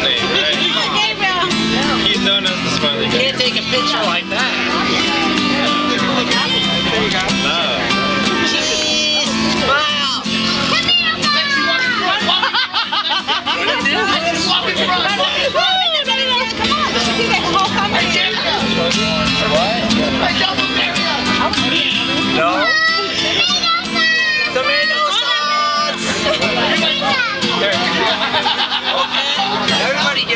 name, right? He's known as the smiley guy. Can't take a picture like that.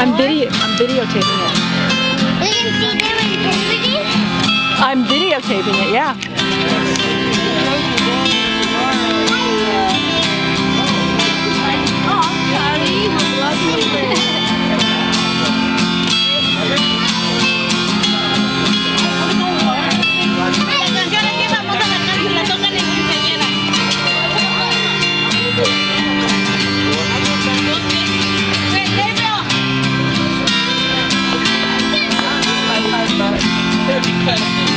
go on the other side, brother. Tomato sauce. There we. I'm video. I'm videotaping it. I'm videotaping it. Yeah. incredible.